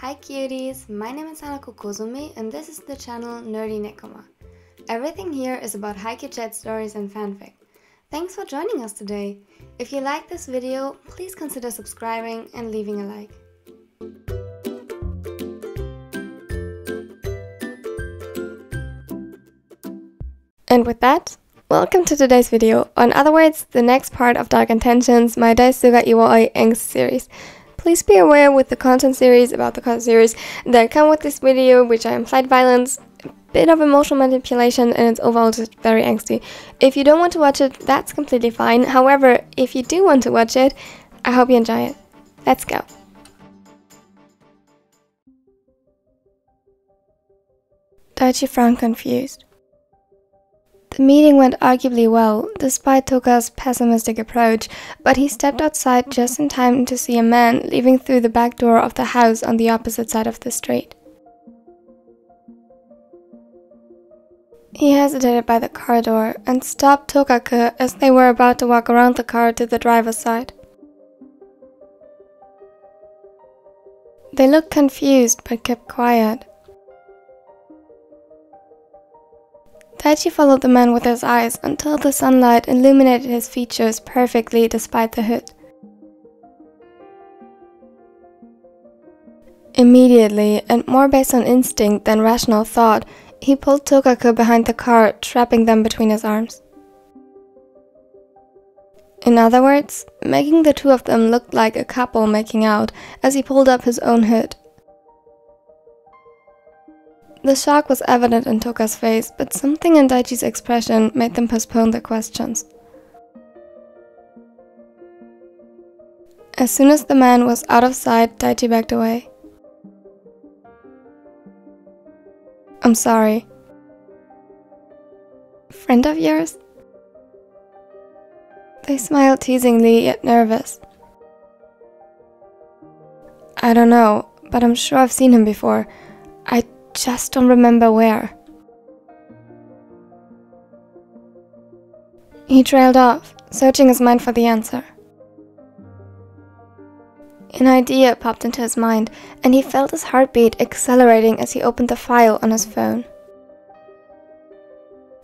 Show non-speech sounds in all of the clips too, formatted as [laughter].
Hi cuties, my name is Hanako Kozumi and this is the channel Nerdy Nekoma. Everything here is about Haikyuu chat stories and fanfic. Thanks for joining us today. If you like this video, please consider subscribing and leaving a like. And with that, welcome to today's video, or in other words, the next part of Dark Intentions, my Daisuga Iwaoi Angst series. Please be aware with the content series about the content series that come with this video, which I implied violence, a bit of emotional manipulation, and it's overall just very angsty. If you don't want to watch it, that's completely fine. However, if you do want to watch it, I hope you enjoy it. Let's go. Daichi frowned confused. The meeting went arguably well, despite Toka's pessimistic approach, but he stepped outside just in time to see a man leaving through the back door of the house on the opposite side of the street. He hesitated by the car door and stopped Tokaku as they were about to walk around the car to the driver's side. They looked confused but kept quiet. Daichi followed the man with his eyes until the sunlight illuminated his features perfectly despite the hood. Immediately, and more based on instinct than rational thought, he pulled Tokaku behind the car, trapping them between his arms. In other words, making the two of them look like a couple making out as he pulled up his own hood. The shock was evident in Toka's face, but something in Daichi's expression made them postpone their questions. As soon as the man was out of sight, Daichi backed away. I'm sorry. Friend of yours? They smiled teasingly yet nervous. I don't know, but I'm sure I've seen him before. I just don't remember where. He trailed off, searching his mind for the answer. An idea popped into his mind, and he felt his heartbeat accelerating as he opened the file on his phone.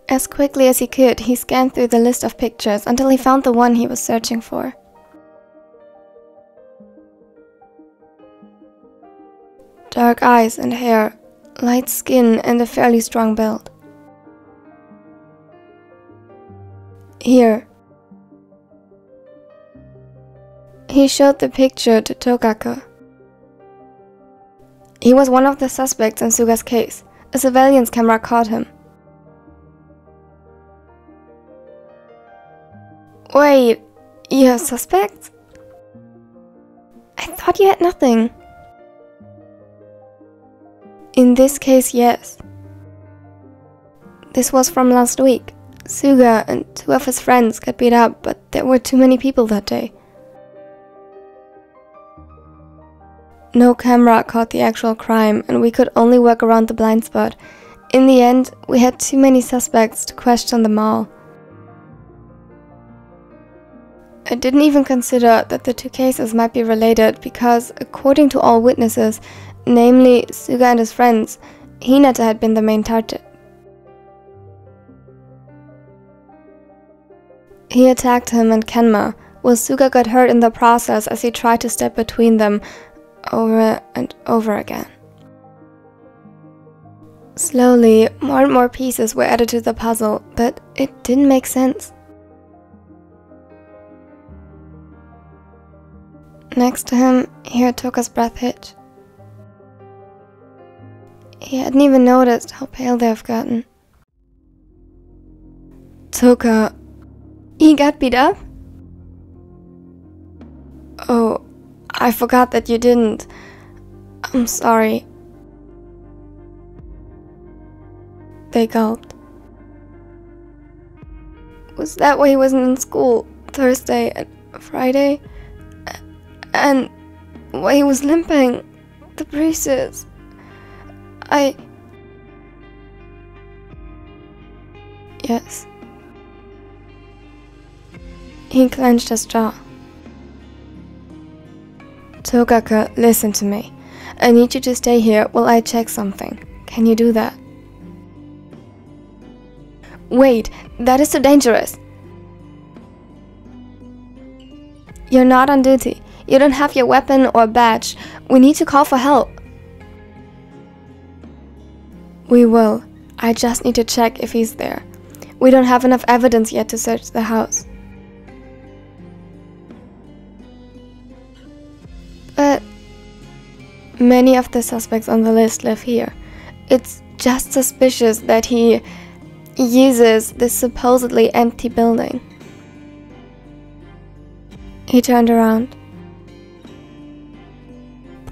As quickly as he could, he scanned through the list of pictures until he found the one he was searching for. Dark eyes and hair, light skin, and a fairly strong build. Here. He showed the picture to Tokaku. He was one of the suspects in Suga's case. A surveillance camera caught him. Wait, you have suspects? I thought you had nothing. In this case, yes. This was from last week. Suga and two of his friends got beat up, but there were too many people that day. No camera caught the actual crime, and we could only work around the blind spot. In the end, we had too many suspects to question them all. I didn't even consider that the two cases might be related because, according to all witnesses, namely Suga and his friends, Hinata had been the main target. He attacked him and Kenma, while Suga got hurt in the process as he tried to step between them over and over again. Slowly, more and more pieces were added to the puzzle, but it didn't make sense. Next to him, he heard Toka's breath hitch. He hadn't even noticed how pale they have gotten. Toka. He got beat up? Oh, I forgot that you didn't. I'm sorry. They gulped. Was that why he wasn't in school Thursday and Friday? And why he was limping? The braces. I. Yes. He clenched his jaw. Tokaku, listen to me. I need you to stay here while I check something. Can you do that? Wait, that is too dangerous. You're not on duty. You don't have your weapon or badge. We need to call for help. We will. I just need to check if he's there. We don't have enough evidence yet to search the house. But many of the suspects on the list live here. It's just suspicious that he uses this supposedly empty building. He turned around.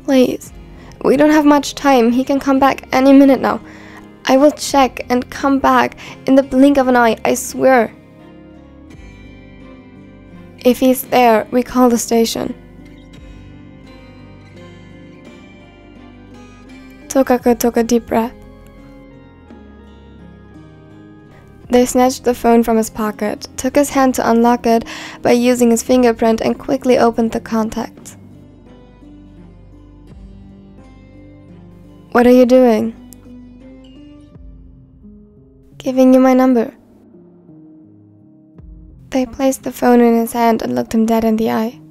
Please, we don't have much time. He can come back any minute now. I will check and come back in the blink of an eye, I swear. If he's there, we call the station. Tokaka took a deep breath. They snatched the phone from his pocket, took his hand to unlock it by using his fingerprint, and quickly opened the contacts. What are you doing? Giving you my number. They placed the phone in his hand and looked him dead in the eye.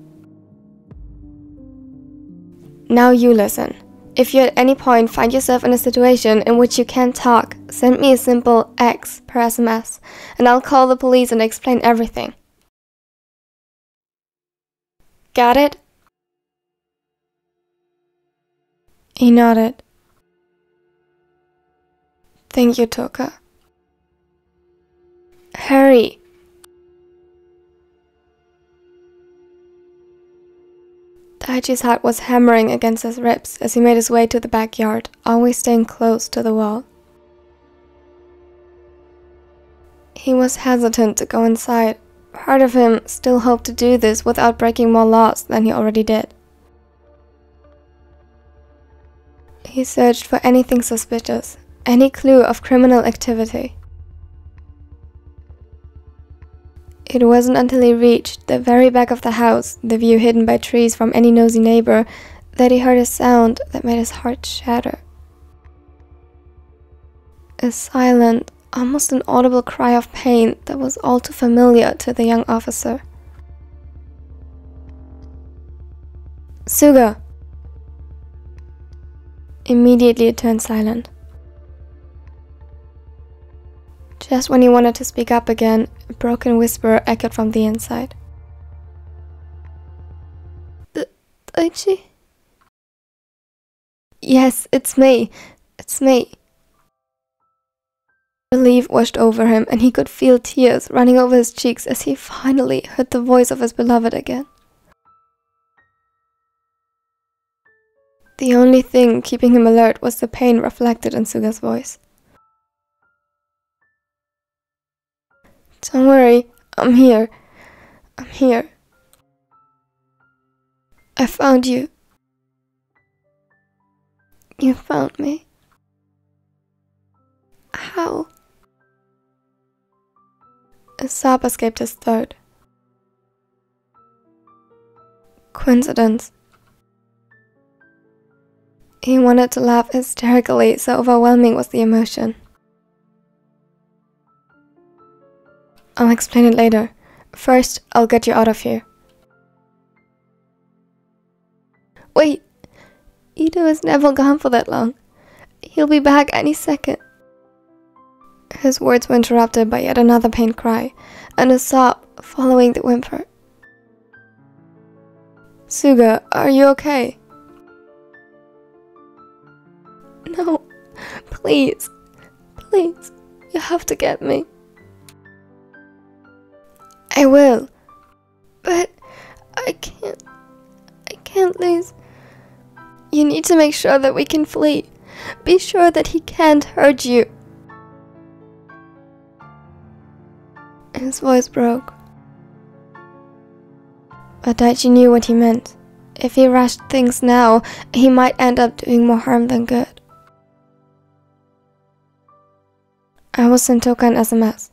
Now you listen. If you at any point find yourself in a situation in which you can't talk, send me a simple X per SMS, and I'll call the police and explain everything. Got it? He nodded. Thank you, Toka. Hurry! Daichi's heart was hammering against his ribs as he made his way to the backyard, always staying close to the wall. He was hesitant to go inside. Part of him still hoped to do this without breaking more laws than he already did. He searched for anything suspicious, any clue of criminal activity. It wasn't until he reached the very back of the house, the view hidden by trees from any nosy neighbor, that he heard a sound that made his heart shatter. A silent, almost inaudible cry of pain that was all too familiar to the young officer. Suga! Immediately it turned silent. Just when he wanted to speak up again, a broken whisper echoed from the inside. Daichi? Yes, it's me. It's me. Relief washed over him, and he could feel tears running over his cheeks as he finally heard the voice of his beloved again. The only thing keeping him alert was the pain reflected in Suga's voice. Don't worry, I'm here. I'm here. I found you. You found me. How? A sob escaped his throat. Coincidence. He wanted to laugh hysterically, so overwhelming was the emotion. I'll explain it later. First, I'll get you out of here. Wait! Ito is never gone for that long. He'll be back any second. His words were interrupted by yet another pain cry, and a sob following the whimper. Suga, are you okay? No, please, please, you have to get me. I will. But I can't. I can't lose. You need to make sure that we can flee. Be sure that he can't hurt you. His voice broke. But Daichi knew what he meant. If he rushed things now, he might end up doing more harm than good. I will send Toka an SMS.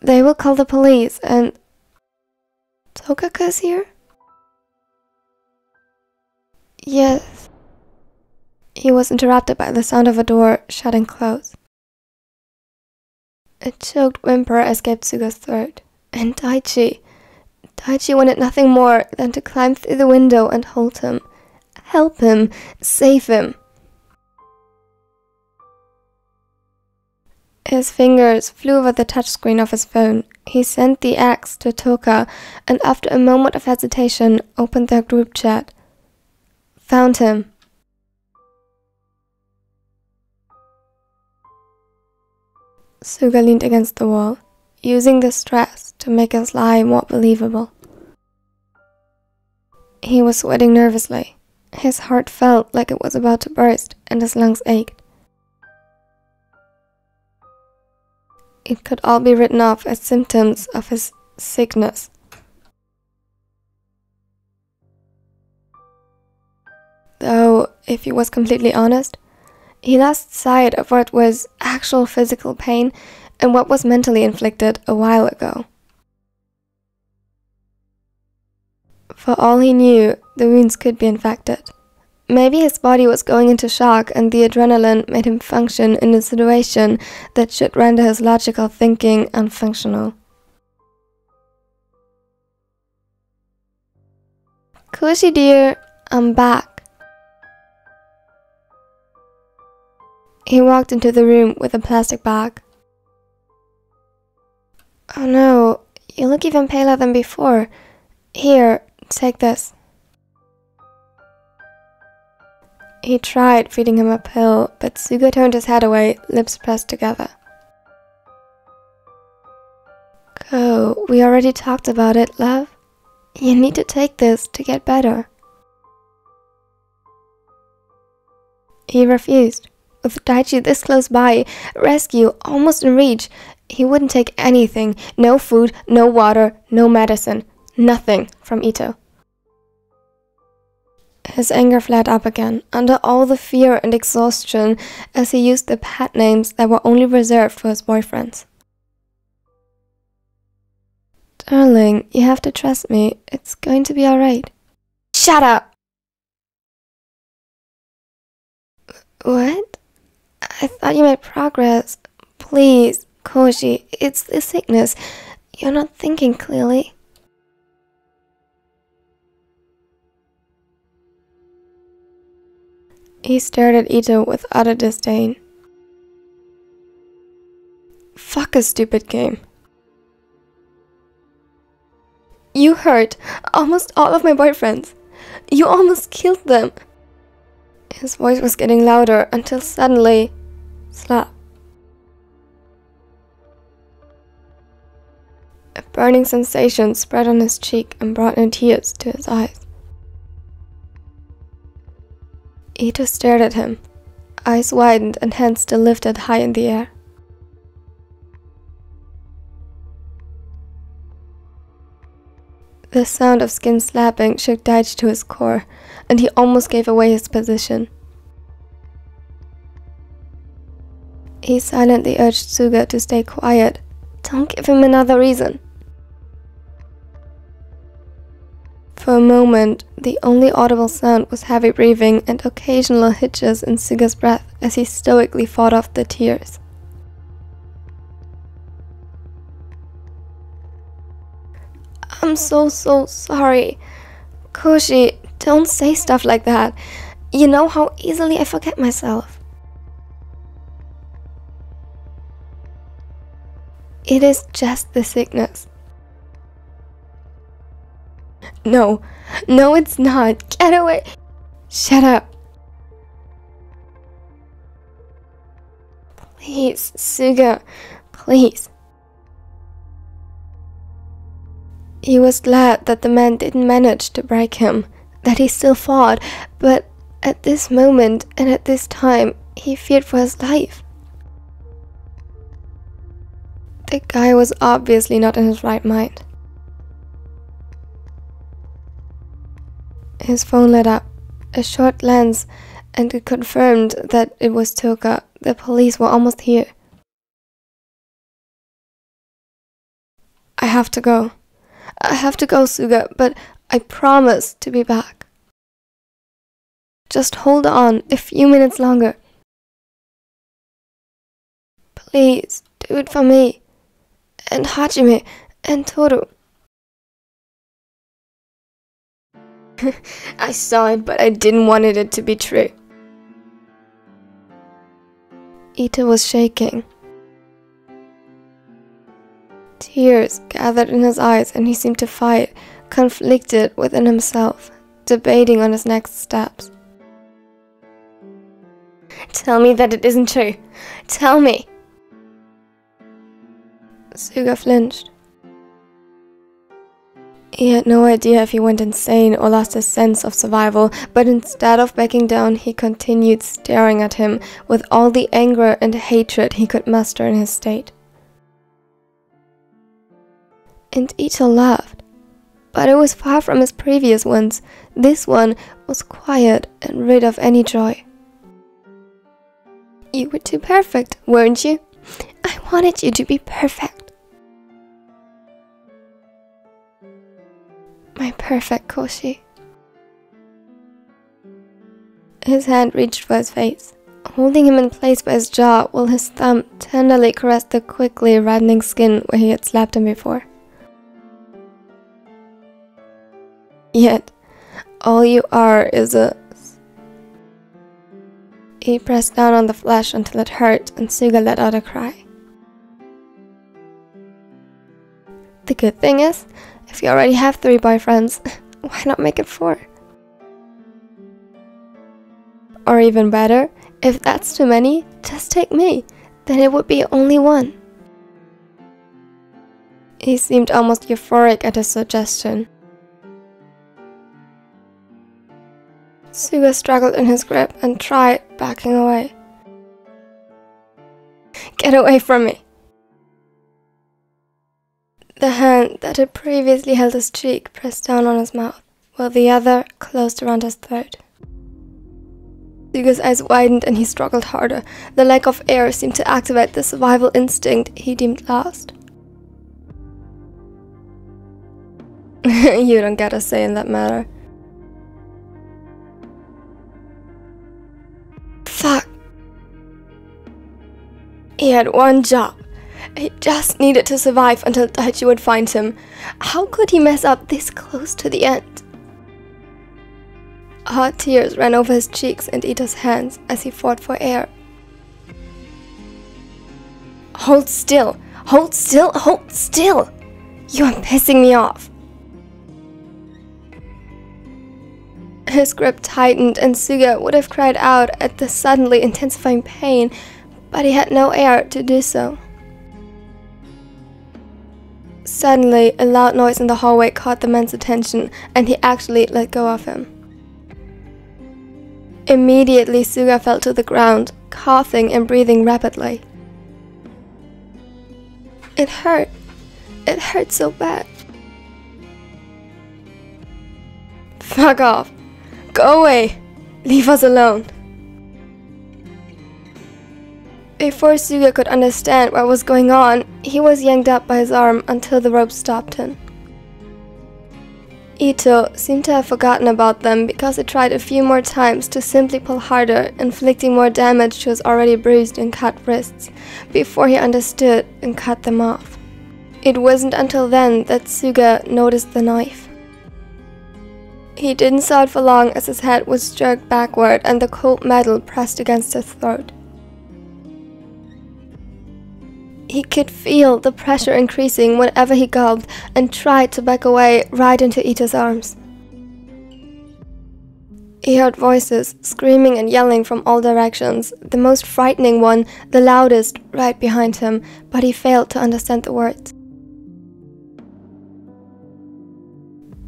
They will call the police and Tokaka's here? Yes. He was interrupted by the sound of a door shut and close. A choked whimper escaped Suga's throat, and Daichi. Daichi wanted nothing more than to climb through the window and hold him. Help him, save him. His fingers flew over the touchscreen of his phone. He sent the axe to Toka and, after a moment of hesitation, opened their group chat. Found him. Suga leaned against the wall, using the stress to make his lie more believable. He was sweating nervously. His heart felt like it was about to burst, and his lungs ached. It could all be written off as symptoms of his sickness. Though, if he was completely honest, he lost sight of what was actual physical pain and what was mentally inflicted a while ago. For all he knew, the wounds could be infected. Maybe his body was going into shock and the adrenaline made him function in a situation that should render his logical thinking unfunctional. Koshi dear, I'm back. He walked into the room with a plastic bag. Oh no, you look even paler than before. Here, take this. He tried feeding him a pill, but Suga turned his head away, lips pressed together. Ko, we already talked about it, love. You need to take this to get better. He refused. With Daichi this close by, rescue almost in reach, he wouldn't take anything no food, no water, no medicine, nothing from Ito. His anger flared up again, under all the fear and exhaustion, as he used the pet names that were only reserved for his boyfriends. Darling, you have to trust me. It's going to be alright. Shut up! What? I thought you made progress. Please, Koshi, it's the sickness. You're not thinking clearly. He stared at Ito with utter disdain. Fuck a stupid game. You hurt almost all of my boyfriends. You almost killed them. His voice was getting louder until suddenly, slap. A burning sensation spread on his cheek and brought in tears to his eyes. Ito stared at him, eyes widened and hands still lifted high in the air. The sound of skin slapping shook Daichi to his core, and he almost gave away his position. He silently urged Suga to stay quiet. Don't give him another reason. For a moment, the only audible sound was heavy breathing and occasional hitches in Suga's breath as he stoically fought off the tears. I'm so, so sorry. Koshi, don't say stuff like that. You know how easily I forget myself. It is just the sickness. No, no, it's not. Get away. Shut up. Please, Suga, please. He was glad that the man didn't manage to break him, that he still fought, but at this moment and at this time, he feared for his life. The guy was obviously not in his right mind. His phone lit up, a short lens, and it confirmed that it was Toka. The police were almost here. I have to go. I have to go, Suga, but I promise to be back. just hold on a few minutes longer. Please, do it for me. And Hajime and Toru. [laughs] I saw it, but I didn't want it to be true. Ito was shaking. Tears gathered in his eyes, and he seemed to fight, conflicted within himself, debating on his next steps. Tell me that it isn't true. Tell me. Suga flinched. He had no idea if he went insane or lost his sense of survival, but instead of backing down, he continued staring at him with all the anger and hatred he could muster in his state. And Ito laughed, but it was far from his previous ones. This one was quiet and rid of any joy. You were too perfect, weren't you? I wanted you to be perfect. My perfect Koshi. His hand reached for his face, holding him in place by his jaw while his thumb tenderly caressed the quickly reddening skin where he had slapped him before. Yet, all you are is a. He pressed down on the flesh until it hurt, and Suga let out a cry. The good thing is, if you already have three boyfriends, [laughs] why not make it four? Or even better, if that's too many, just take me, then it would be only one. He seemed almost euphoric at his suggestion. Suga struggled in his grip and tried backing away. Get away from me! The hand that had previously held his cheek pressed down on his mouth, while the other closed around his throat. Suga's eyes widened and he struggled harder. The lack of air seemed to activate the survival instinct he deemed lost. [laughs] you don't get a say in that matter. Fuck. He had one job he just needed to survive until Daichi would find him. How could he mess up this close to the end? Hot tears ran over his cheeks and Ito's hands as he fought for air. Hold still! Hold still! Hold still! You are pissing me off! His grip tightened and Suga would have cried out at the suddenly intensifying pain, but he had no air to do so. Suddenly, a loud noise in the hallway caught the man's attention, and he actually let go of him. Immediately, Suga fell to the ground, coughing and breathing rapidly. It hurt. It hurt so bad. Fuck off. Go away. Leave us alone. Before Suga could understand what was going on, he was yanked up by his arm until the rope stopped him. Ito seemed to have forgotten about them because he tried a few more times to simply pull harder, inflicting more damage to his already bruised and cut wrists, before he understood and cut them off. It wasn't until then that Suga noticed the knife. He didn't saw it for long as his head was jerked backward and the cold metal pressed against his throat. He could feel the pressure increasing whenever he gulped and tried to back away right into Ito's arms. He heard voices screaming and yelling from all directions, the most frightening one, the loudest, right behind him, but he failed to understand the words.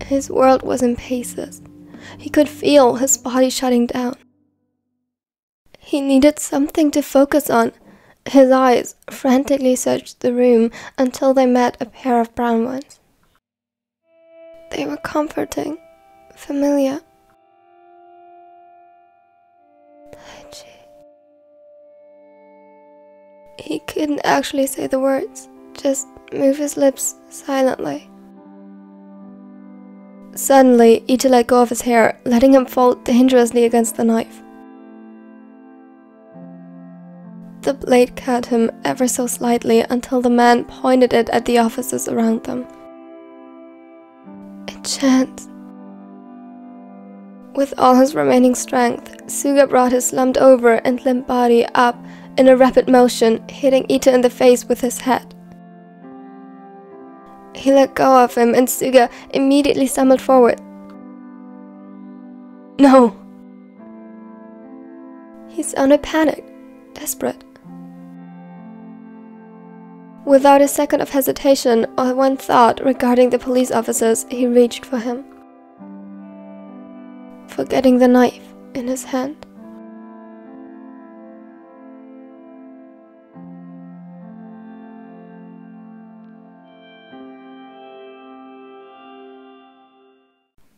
His world was in pieces. He could feel his body shutting down. He needed something to focus on, his eyes frantically searched the room until they met a pair of brown ones. They were comforting, familiar. He couldn't actually say the words, just move his lips silently. Suddenly, Ito let go of his hair, letting him fall dangerously against the knife. The blade cut him ever so slightly until the man pointed it at the officers around them. A chance. With all his remaining strength, Suga brought his slumped over and limp body up in a rapid motion, hitting Ito in the face with his head. He let go of him and Suga immediately stumbled forward. No! He sounded panicked, desperate. Without a second of hesitation or one thought regarding the police officers, he reached for him, forgetting the knife in his hand.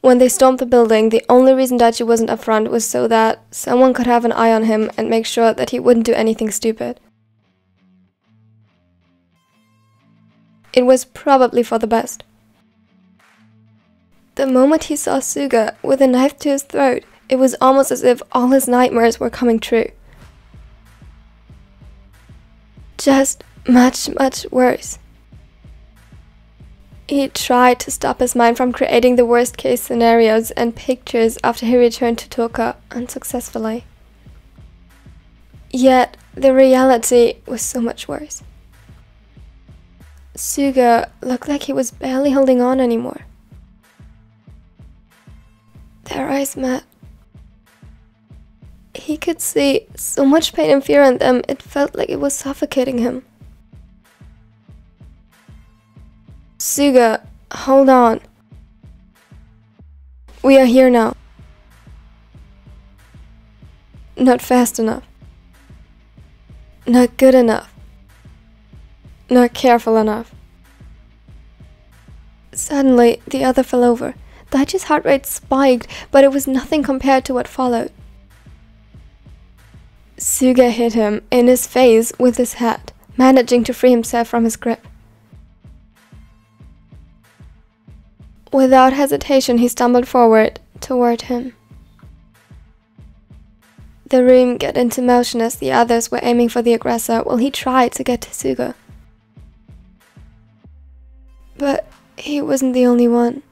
When they stormed the building, the only reason Daichi wasn't up front was so that someone could have an eye on him and make sure that he wouldn't do anything stupid. It was probably for the best. The moment he saw Suga with a knife to his throat, it was almost as if all his nightmares were coming true. Just much, much worse. He tried to stop his mind from creating the worst case scenarios and pictures after he returned to Toka unsuccessfully. Yet, the reality was so much worse. Suga looked like he was barely holding on anymore. Their eyes met. He could see so much pain and fear in them, it felt like it was suffocating him. Suga, hold on. We are here now. Not fast enough. Not good enough. Not careful enough. Suddenly, the other fell over. Daichi's heart rate spiked, but it was nothing compared to what followed. Suga hit him in his face with his hat, managing to free himself from his grip. Without hesitation, he stumbled forward toward him. The room got into motion as the others were aiming for the aggressor while he tried to get to Suga. But he wasn't the only one.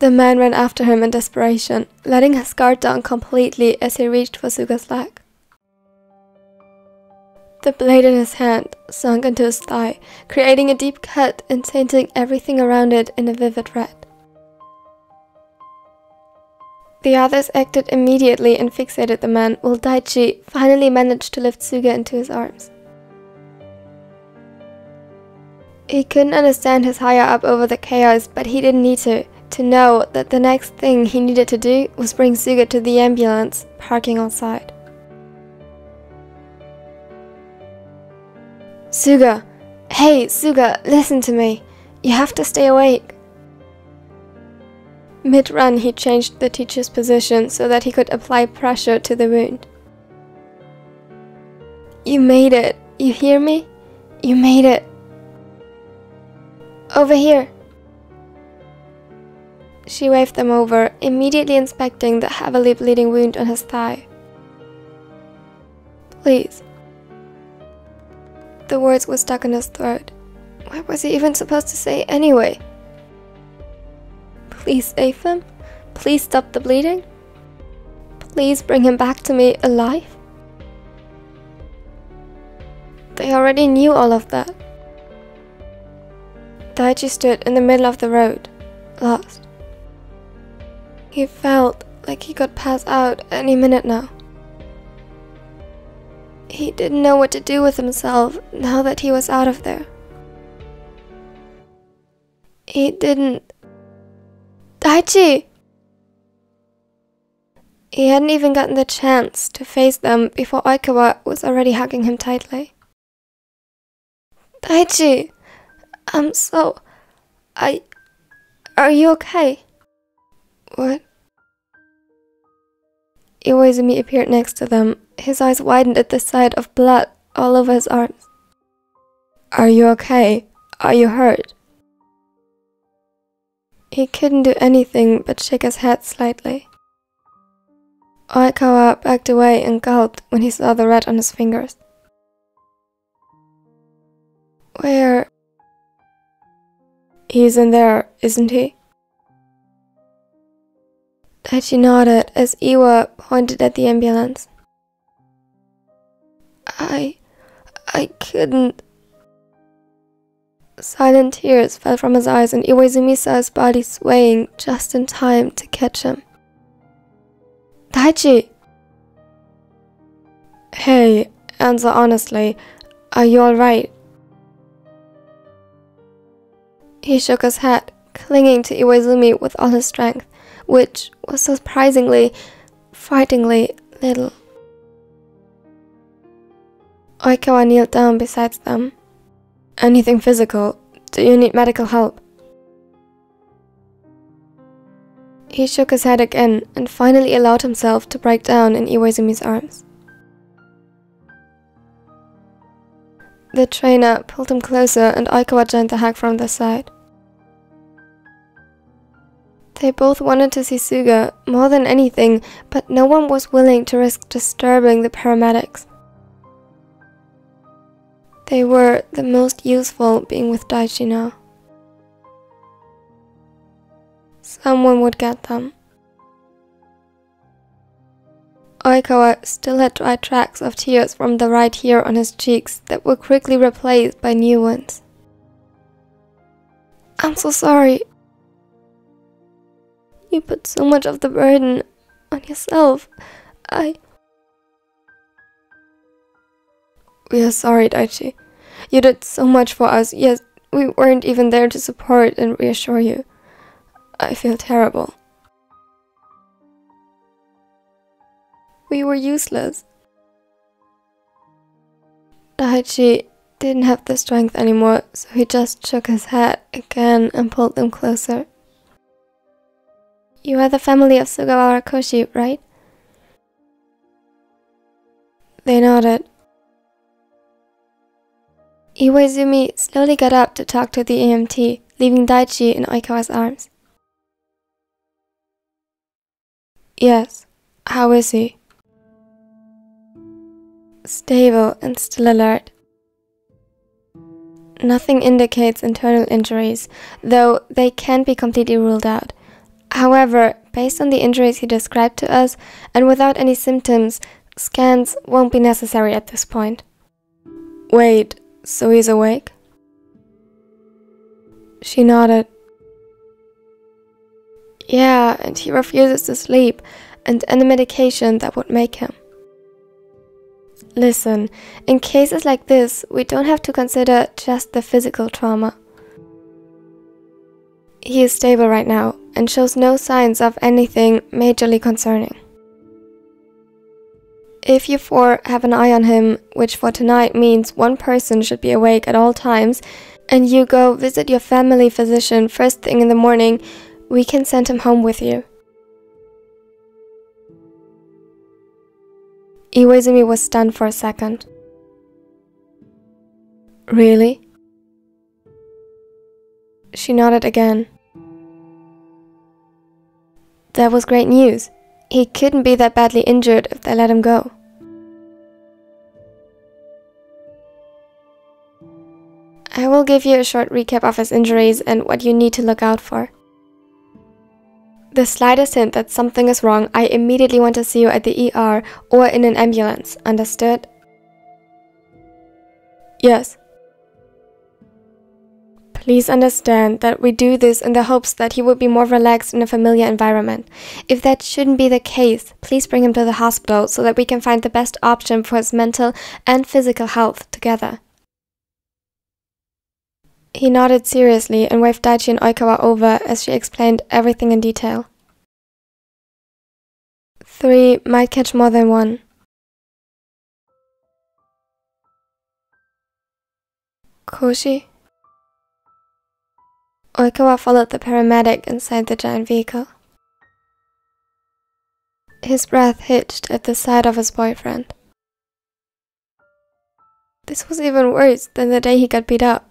The man ran after him in desperation, letting his guard down completely as he reached for Suga's leg. The blade in his hand sunk into his thigh, creating a deep cut and tainting everything around it in a vivid red. The others acted immediately and fixated the man, while Daichi finally managed to lift Suga into his arms. He couldn't understand his higher up over the chaos, but he didn't need to, to know that the next thing he needed to do was bring Suga to the ambulance, parking outside. Suga! Hey, Suga, listen to me. You have to stay awake. Mid-run, he changed the teacher's position so that he could apply pressure to the wound. You made it. You hear me? You made it. Over here. She waved them over, immediately inspecting the heavily bleeding wound on his thigh. Please. The words were stuck in his throat. What was he even supposed to say anyway? Please save him? Please stop the bleeding? Please bring him back to me alive? They already knew all of that. Daichi stood in the middle of the road, lost. He felt like he could pass out any minute now. He didn't know what to do with himself now that he was out of there. He didn't. Daichi! He hadn't even gotten the chance to face them before Oikawa was already hugging him tightly. Daichi! I'm so. I. Are you okay? What? Iwaizumi appeared next to them. His eyes widened at the sight of blood all over his arms. Are you okay? Are you hurt? He couldn't do anything but shake his head slightly. Oikawa backed away and gulped when he saw the red on his fingers. Where? He's in there, isn't he? Daichi nodded as Iwa pointed at the ambulance. I. I couldn't. Silent tears fell from his eyes, and Iwaizumi saw his body swaying just in time to catch him. Daichi! Hey, answer honestly. Are you alright? He shook his head, clinging to Iwaizumi with all his strength, which was surprisingly, frighteningly little. Oikawa kneeled down beside them. Anything physical? Do you need medical help? He shook his head again and finally allowed himself to break down in Iwaizumi's arms. The trainer pulled him closer and Oikawa joined the hug from the side. They both wanted to see Suga more than anything, but no one was willing to risk disturbing the paramedics. They were the most useful being with Daichi now. Someone would get them. Oikawa still had dry tracks of tears from the right ear on his cheeks that were quickly replaced by new ones. I'm so sorry, you put so much of the burden on yourself. I. We are sorry, Daichi. You did so much for us, Yes, we weren't even there to support and reassure you. I feel terrible. We were useless. Daichi didn't have the strength anymore, so he just shook his head again and pulled them closer. You are the family of Sugawara Koshi, right? They nodded. Iwaizumi slowly got up to talk to the EMT, leaving Daichi in Oikawa's arms. Yes, how is he? Stable and still alert. Nothing indicates internal injuries, though they can't be completely ruled out. However, based on the injuries he described to us and without any symptoms, scans won't be necessary at this point. Wait, so he's awake? She nodded. Yeah, and he refuses to sleep and any medication that would make him. Listen, in cases like this, we don't have to consider just the physical trauma. He is stable right now and shows no signs of anything majorly concerning. If you four have an eye on him, which for tonight means one person should be awake at all times, and you go visit your family physician first thing in the morning, we can send him home with you. Iwaizumi was stunned for a second. Really? She nodded again. That was great news. He couldn't be that badly injured if they let him go. I will give you a short recap of his injuries and what you need to look out for. The slightest hint that something is wrong, I immediately want to see you at the ER or in an ambulance, understood? Yes. Please understand that we do this in the hopes that he would be more relaxed in a familiar environment. If that shouldn't be the case, please bring him to the hospital so that we can find the best option for his mental and physical health together. He nodded seriously and waved Daichi and Oikawa over as she explained everything in detail. Three might catch more than one. Koshi? Oikawa followed the paramedic inside the giant vehicle. His breath hitched at the sight of his boyfriend. This was even worse than the day he got beat up.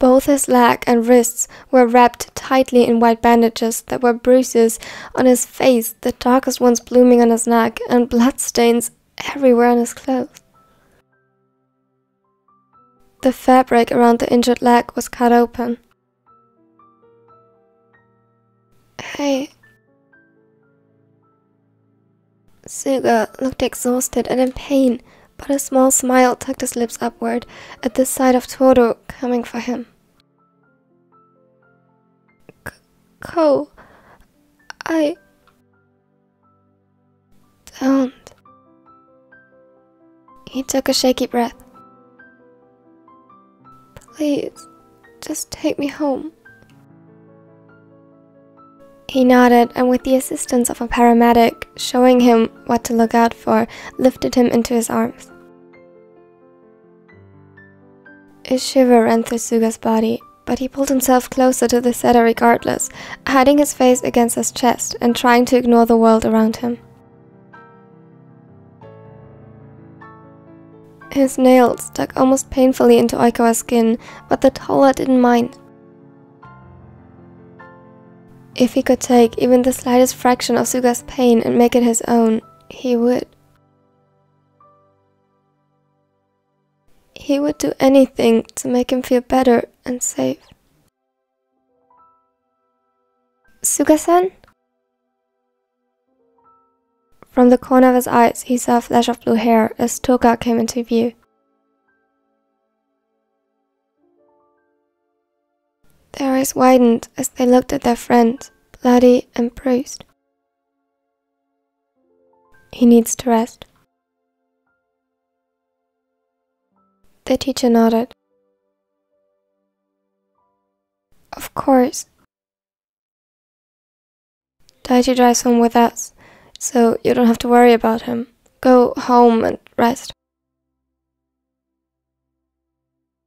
Both his leg and wrists were wrapped tightly in white bandages that were bruises on his face, the darkest ones blooming on his neck, and bloodstains everywhere on his clothes. The fabric around the injured leg was cut open. Hey. Suga looked exhausted and in pain, but a small smile tucked his lips upward at the sight of Toru coming for him. Ko, I don't. He took a shaky breath. Please, just take me home. He nodded and, with the assistance of a paramedic showing him what to look out for, lifted him into his arms. A shiver ran through Suga's body but he pulled himself closer to the setter regardless, hiding his face against his chest and trying to ignore the world around him. His nails dug almost painfully into Oikawa's skin, but the taller didn't mind. If he could take even the slightest fraction of Suga's pain and make it his own, he would. He would do anything to make him feel better and safe. Suga-san? From the corner of his eyes, he saw a flash of blue hair as Toga came into view. Their eyes widened as they looked at their friend, bloody and bruised. He needs to rest. The teacher nodded. Of course. Daichi drives home with us, so you don't have to worry about him. Go home and rest.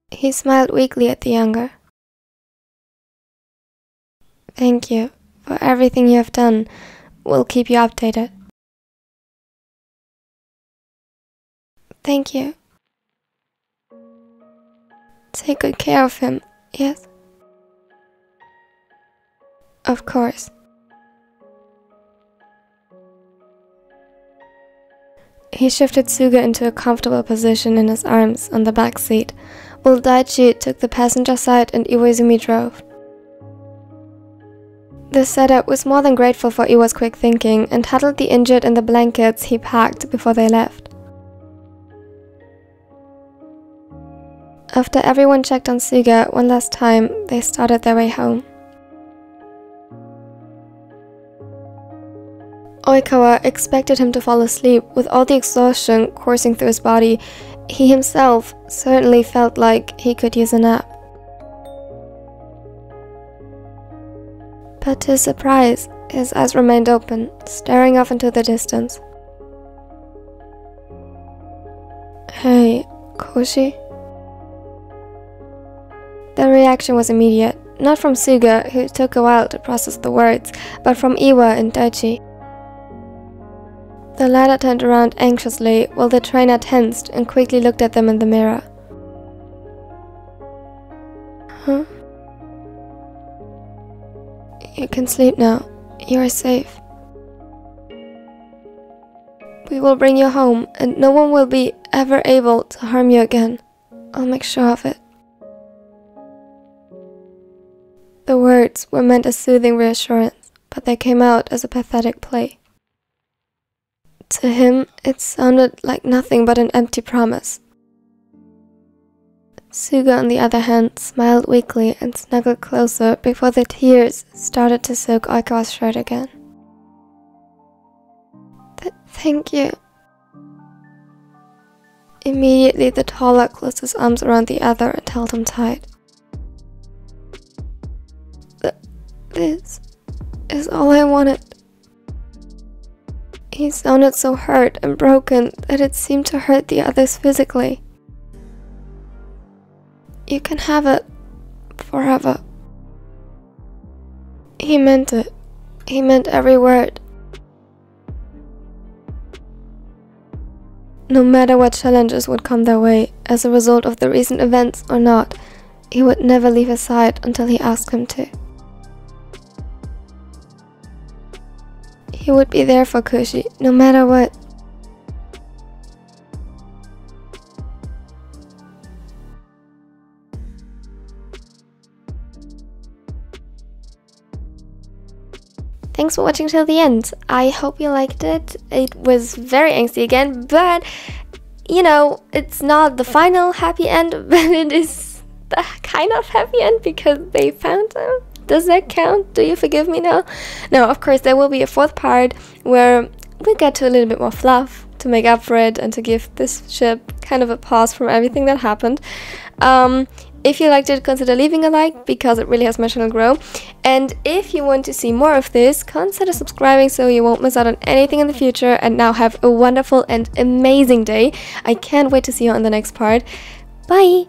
He smiled weakly at the younger. Thank you for everything you have done. We'll keep you updated. Thank you. Take good care of him, yes? Of course. He shifted Suga into a comfortable position in his arms on the back seat, while Daichi took the passenger side and Iwaizumi drove. The setter was more than grateful for Iwa's quick thinking and huddled the injured in the blankets he packed before they left. After everyone checked on Suga one last time, they started their way home. Oikawa expected him to fall asleep with all the exhaustion coursing through his body. He himself certainly felt like he could use a nap. But to his surprise, his eyes remained open, staring off into the distance. Hey, Koshi? The reaction was immediate, not from Suga, who took a while to process the words, but from Iwa and Daichi. The latter turned around anxiously while the trainer tensed and quickly looked at them in the mirror. Huh? You can sleep now. You are safe. We will bring you home and no one will be ever able to harm you again. I'll make sure of it. The words were meant as soothing reassurance, but they came out as a pathetic plea. To him, it sounded like nothing but an empty promise. Suga, on the other hand, smiled weakly and snuggled closer before the tears started to soak Oikawa's shirt again. Th thank you. Immediately, the taller closed his arms around the other and held him tight. Th this is all I wanted. He sounded so hurt and broken that it seemed to hurt the others physically. You can have it forever. He meant it. He meant every word. No matter what challenges would come their way as a result of the recent events or not, he would never leave his side until he asked him to. He would be there for Koshi, no matter what. Thanks for watching till the end. I hope you liked it. It was very angsty again, but you know, it's not the final happy end, [laughs] but it is the kind of happy end because they found him. Does that count? Do you forgive me now? No, of course, there will be a fourth part where we get to a little bit more fluff to make up for it and to give this ship kind of a pause from everything that happened. Um, if you liked it, consider leaving a like because it really has my channel grow. And if you want to see more of this, consider subscribing so you won't miss out on anything in the future. And now have a wonderful and amazing day. I can't wait to see you on the next part. Bye!